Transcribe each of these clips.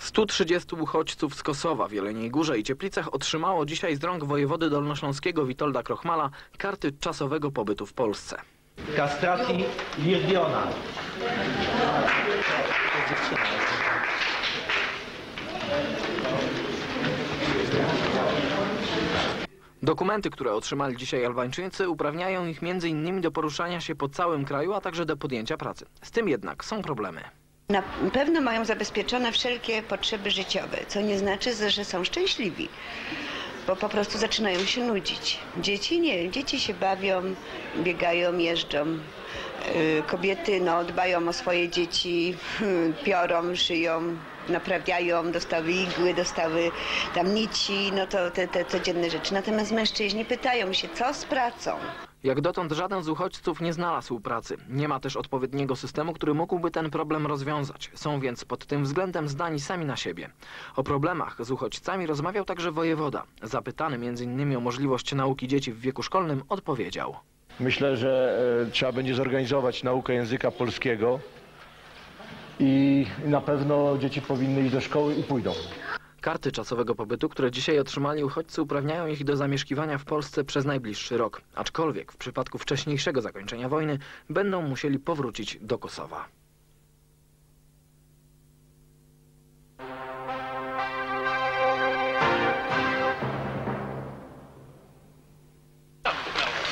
130 uchodźców z Kosowa w Jeleniej Górze i Cieplicach otrzymało dzisiaj z rąk wojewody dolnośląskiego Witolda Krochmala karty czasowego pobytu w Polsce. kastracji Lirdiona. Dokumenty, które otrzymali dzisiaj Albańczycy uprawniają ich m.in. do poruszania się po całym kraju, a także do podjęcia pracy. Z tym jednak są problemy. Na pewno mają zabezpieczone wszelkie potrzeby życiowe, co nie znaczy, że są szczęśliwi, bo po prostu zaczynają się nudzić. Dzieci nie, dzieci się bawią, biegają, jeżdżą. Yy, Kobiety no, dbają o swoje dzieci, piorą, szyją, naprawiają, dostały igły, dostały tam nici, no to te, te codzienne rzeczy. Natomiast mężczyźni pytają się, co z pracą? Jak dotąd żaden z uchodźców nie znalazł pracy. Nie ma też odpowiedniego systemu, który mógłby ten problem rozwiązać. Są więc pod tym względem zdani sami na siebie. O problemach z uchodźcami rozmawiał także wojewoda. Zapytany m.in. o możliwość nauki dzieci w wieku szkolnym odpowiedział. Myślę, że e, trzeba będzie zorganizować naukę języka polskiego i na pewno dzieci powinny iść do szkoły i pójdą. Karty czasowego pobytu, które dzisiaj otrzymali uchodźcy, uprawniają ich do zamieszkiwania w Polsce przez najbliższy rok. Aczkolwiek w przypadku wcześniejszego zakończenia wojny będą musieli powrócić do Kosowa.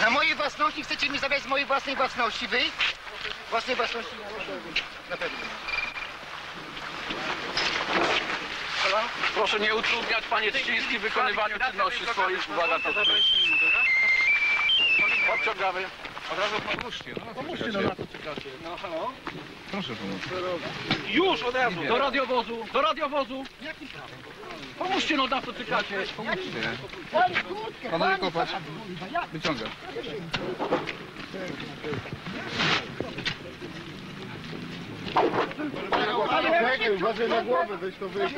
Na mojej własności chcecie mi zabrać z mojej własnej własności, wy? Własnej własności? Na pewno. Proszę nie utrudniać panie Trzciński w wykonywaniu czynności swoich. Uwaga, to Odciągamy. Od razu pomóżcie. No, pomóżcie, no na to czekacie. No halo? Proszę pomóc. Już od razu. Do radiowozu, do radiowozu. Jakim prawem? Pomóżcie, no na to czekacie. Pomóżcie. Panowie kopać. Wyciągam. Uważaj na głowę, weź to wyjść.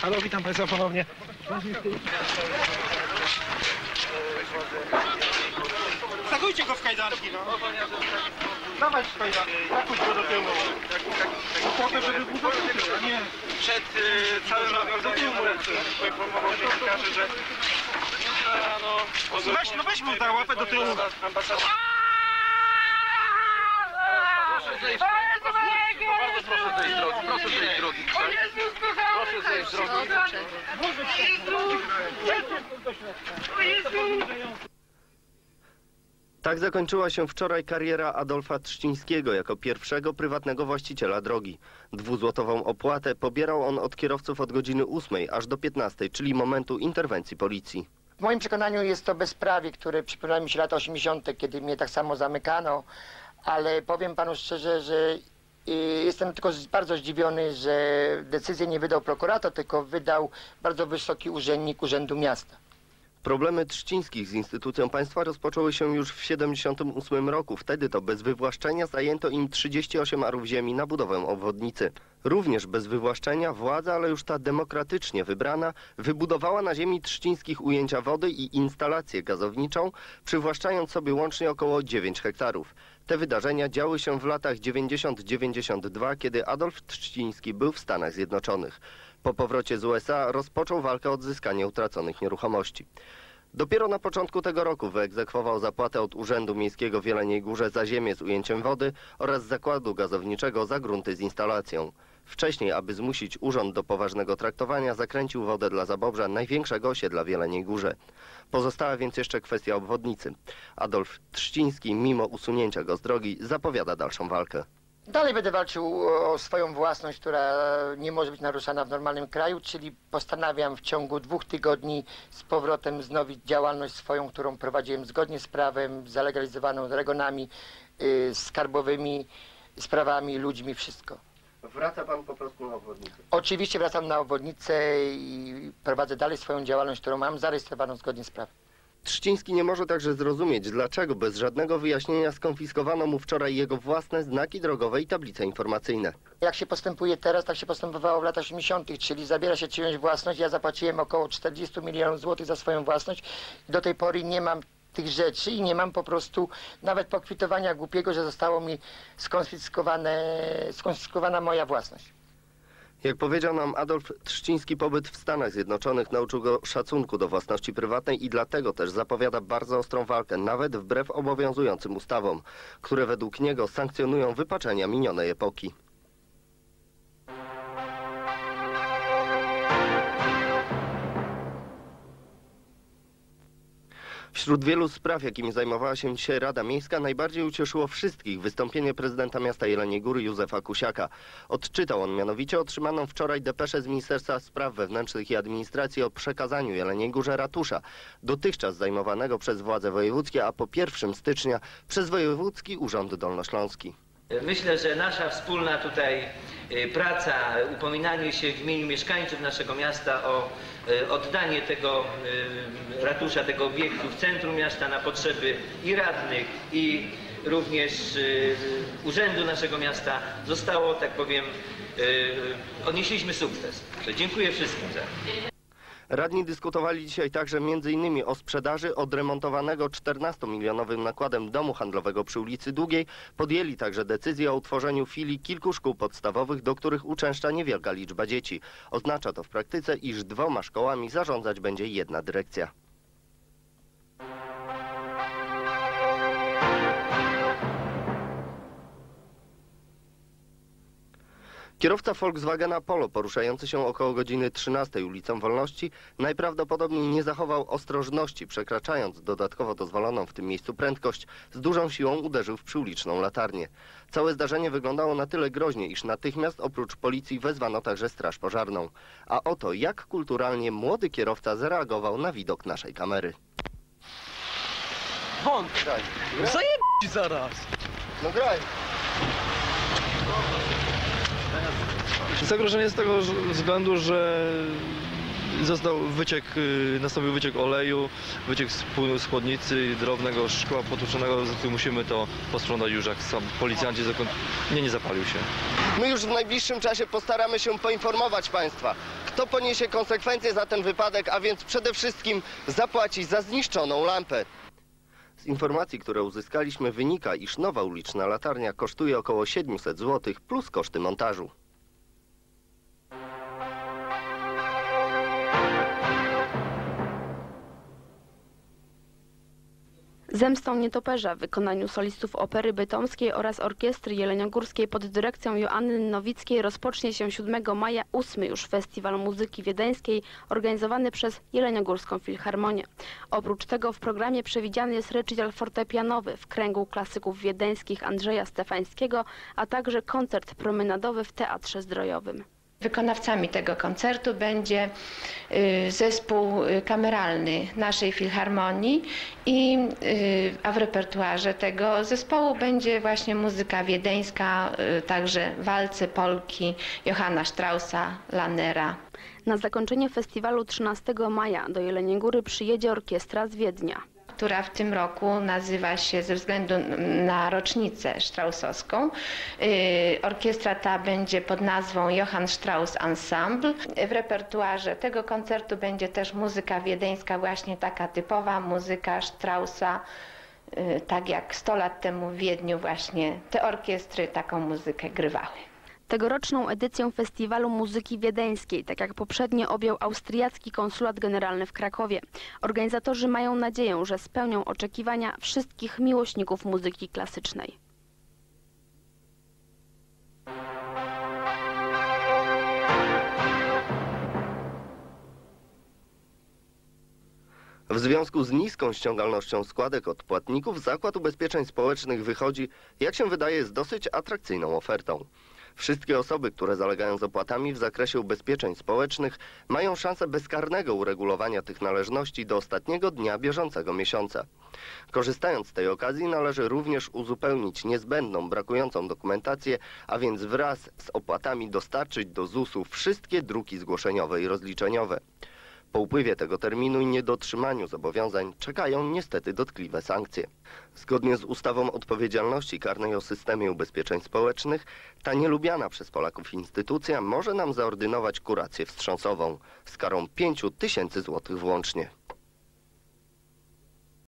Halo, witam Państwa ponownie. Zakujcie go w kajdanki, no. Dawaj kajdanki. Zakuć go do tyłu. Trochę, żeby był zakuty, a nie... Przed y, całym rozwiązaniem poinformował dziennikarzy, że... No, weź, no weź mu tę łapę do tyłu. Proszę zejść. Bardzo proszę zejść z drogi. Proszę zejść z drogi. Proszę zejść z drogi. Tak zakończyła się wczoraj kariera Adolfa Trzcińskiego jako pierwszego prywatnego właściciela drogi. Dwuzłotową opłatę pobierał on od kierowców od godziny 8 aż do 15, czyli momentu interwencji policji. W moim przekonaniu jest to bezprawie, które przypomina mi się lata 80., kiedy mnie tak samo zamykano, ale powiem panu szczerze, że y, jestem tylko bardzo zdziwiony, że decyzję nie wydał prokurator, tylko wydał bardzo wysoki urzędnik Urzędu Miasta. Problemy Trzcińskich z instytucją państwa rozpoczęły się już w 78 roku. Wtedy to bez wywłaszczenia zajęto im 38 arów ziemi na budowę obwodnicy. Również bez wywłaszczenia władza, ale już ta demokratycznie wybrana, wybudowała na ziemi Trzcińskich ujęcia wody i instalację gazowniczą, przywłaszczając sobie łącznie około 9 hektarów. Te wydarzenia działy się w latach 90-92, kiedy Adolf Trzciński był w Stanach Zjednoczonych. Po powrocie z USA rozpoczął walkę o odzyskanie utraconych nieruchomości. Dopiero na początku tego roku wyegzekwował zapłatę od Urzędu Miejskiego w Jeleniej Górze za ziemię z ujęciem wody oraz zakładu gazowniczego za grunty z instalacją. Wcześniej, aby zmusić urząd do poważnego traktowania, zakręcił wodę dla Zabobrza, największego osiedla w Jeleniej Górze. Pozostała więc jeszcze kwestia obwodnicy. Adolf Trzciński, mimo usunięcia go z drogi, zapowiada dalszą walkę. Dalej będę walczył o swoją własność, która nie może być naruszana w normalnym kraju, czyli postanawiam w ciągu dwóch tygodni z powrotem wznowić działalność swoją, którą prowadziłem zgodnie z prawem, zalegalizowaną regonami y, skarbowymi, sprawami, ludźmi, wszystko. Wraca pan po prostu na obwodnicę. Oczywiście wracam na obwodnicę i prowadzę dalej swoją działalność, którą mam zarejestrowaną zgodnie z prawem. Trzciński nie może także zrozumieć, dlaczego bez żadnego wyjaśnienia skonfiskowano mu wczoraj jego własne znaki drogowe i tablice informacyjne. Jak się postępuje teraz, tak się postępowało w latach 80., czyli zabiera się czyjąś własność. Ja zapłaciłem około 40 milionów złotych za swoją własność. Do tej pory nie mam tych rzeczy i nie mam po prostu nawet pokwitowania głupiego, że zostało mi skonfiskowane, skonfiskowana moja własność. Jak powiedział nam Adolf Trzciński, pobyt w Stanach Zjednoczonych nauczył go szacunku do własności prywatnej i dlatego też zapowiada bardzo ostrą walkę, nawet wbrew obowiązującym ustawom, które według niego sankcjonują wypaczenia minionej epoki. Wśród wielu spraw, jakimi zajmowała się dzisiaj Rada Miejska, najbardziej ucieszyło wszystkich wystąpienie prezydenta miasta Jeleniej Góry Józefa Kusiaka. Odczytał on mianowicie otrzymaną wczoraj depeszę z Ministerstwa Spraw Wewnętrznych i Administracji o przekazaniu Jeleniej Górze ratusza, dotychczas zajmowanego przez władze wojewódzkie, a po 1 stycznia przez Wojewódzki Urząd Dolnośląski. Myślę, że nasza wspólna tutaj y, praca, upominanie się w imieniu mieszkańców naszego miasta o y, oddanie tego y, ratusza, tego obiektu w centrum miasta na potrzeby i radnych, i również urzędu naszego miasta zostało, tak powiem, odnieśliśmy sukces. Dziękuję wszystkim za. Radni dyskutowali dzisiaj także m.in. o sprzedaży odremontowanego 14-milionowym nakładem domu handlowego przy ulicy Długiej. Podjęli także decyzję o utworzeniu filii kilku szkół podstawowych, do których uczęszcza niewielka liczba dzieci. Oznacza to w praktyce, iż dwoma szkołami zarządzać będzie jedna dyrekcja. Kierowca Volkswagena Polo poruszający się około godziny 13 ulicą Wolności najprawdopodobniej nie zachował ostrożności, przekraczając dodatkowo dozwoloną w tym miejscu prędkość, z dużą siłą uderzył w przyuliczną latarnię. Całe zdarzenie wyglądało na tyle groźnie, iż natychmiast oprócz policji wezwano także straż pożarną. A oto jak kulturalnie młody kierowca zareagował na widok naszej kamery. Wąt! Zajeb zaraz! No graj! Zagrożenie z tego względu, że został wyciek, y, nastąpił wyciek oleju, wyciek z chłodnicy, drobnego szkła potłuczonego, musimy to posprzątać już jak sam policjanci zakon... Nie, nie zapalił się. My już w najbliższym czasie postaramy się poinformować Państwa, kto poniesie konsekwencje za ten wypadek, a więc przede wszystkim zapłaci za zniszczoną lampę. Z informacji, które uzyskaliśmy wynika, iż nowa uliczna latarnia kosztuje około 700 zł plus koszty montażu. Zemstą nietoperza w wykonaniu solistów Opery Bytomskiej oraz Orkiestry Jeleniogórskiej pod dyrekcją Joanny Nowickiej rozpocznie się 7 maja ósmy już Festiwal Muzyki Wiedeńskiej organizowany przez Jeleniogórską Filharmonię. Oprócz tego w programie przewidziany jest recital fortepianowy w kręgu klasyków wiedeńskich Andrzeja Stefańskiego, a także koncert promenadowy w Teatrze Zdrojowym. Wykonawcami tego koncertu będzie y, zespół y, kameralny naszej filharmonii i y, a w repertuarze tego zespołu będzie właśnie muzyka wiedeńska, także walce, polki Johanna Straussa, Lannera. Na zakończenie festiwalu 13 maja do Jeleniej Góry przyjedzie orkiestra z Wiednia. Która w tym roku nazywa się ze względu na rocznicę straussowską. y, Orkiestra ta będzie pod nazwą Johann Strauss Ensemble. W repertuarze tego koncertu będzie też muzyka wiedeńska, właśnie taka typowa muzyka Straussa, y, tak jak 100 lat temu w Wiedniu właśnie te orkiestry taką muzykę grywały. Tegoroczną edycję Festiwalu Muzyki Wiedeńskiej, tak jak poprzednio objął austriacki konsulat generalny w Krakowie. Organizatorzy mają nadzieję, że spełnią oczekiwania wszystkich miłośników muzyki klasycznej. W związku z niską ściągalnością składek od płatników, Zakład Ubezpieczeń Społecznych wychodzi, jak się wydaje, z dosyć atrakcyjną ofertą. Wszystkie osoby, które zalegają z opłatami w zakresie ubezpieczeń społecznych, mają szansę bezkarnego uregulowania tych należności do ostatniego dnia bieżącego miesiąca. Korzystając z tej okazji, należy również uzupełnić niezbędną, brakującą dokumentację, a więc wraz z opłatami dostarczyć do ZUS-u wszystkie druki zgłoszeniowe i rozliczeniowe. Po upływie tego terminu i niedotrzymaniu zobowiązań czekają niestety dotkliwe sankcje. Zgodnie z ustawą odpowiedzialności karnej o systemie ubezpieczeń społecznych, ta nielubiana przez Polaków instytucja może nam zaordynować kurację wstrząsową z karą 5 tysięcy złotych włącznie.